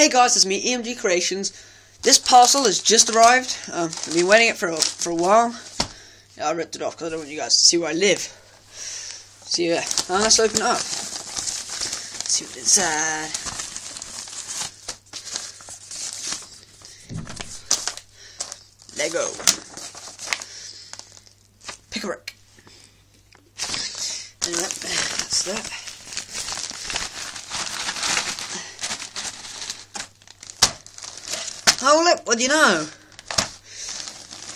Hey guys, it's me, EMG Creations. This parcel has just arrived. Um, I've been waiting it for a, for a while. Yeah, I ripped it off because I don't want you guys to see where I live. So yeah, now let's open it up. see what's inside. Lego. Pick a brick. Anyway, that's that. Oh look, what do you know?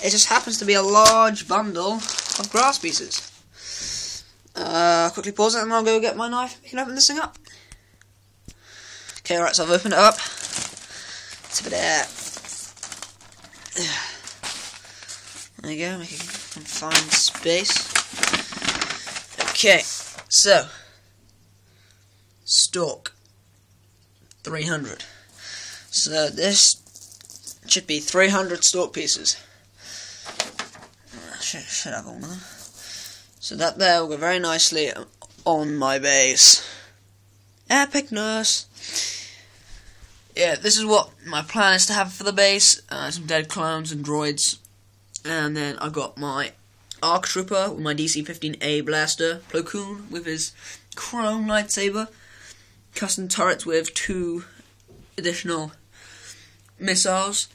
It just happens to be a large bundle of grass pieces. Uh, quickly pause it and I'll go get my knife. We can open this thing up. Okay, alright, so I've opened it up. It's over there. There you go, making confined space. Okay, so stalk 300. So this should be 300 stalk pieces. Should, should have all them. So that there will go very nicely on my base. Epicness! Yeah, this is what my plan is to have for the base. Uh, some dead clones and droids. And then I've got my Arc Trooper with my DC-15A blaster. Plo Koon with his chrome lightsaber. Custom turrets with two additional missiles,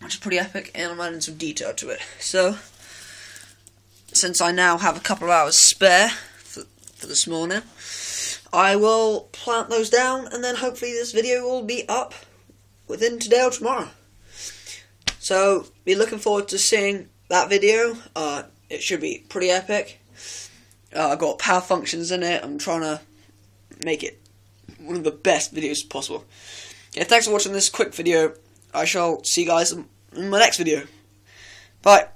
which is pretty epic, and I'm adding some detail to it. So, since I now have a couple of hours spare for, for this morning, I will plant those down, and then hopefully this video will be up within today or tomorrow. So, be looking forward to seeing that video. Uh, it should be pretty epic. Uh, I've got power functions in it. I'm trying to make it one of the best videos possible. Yeah, thanks for watching this quick video. I shall see you guys in my next video. Bye.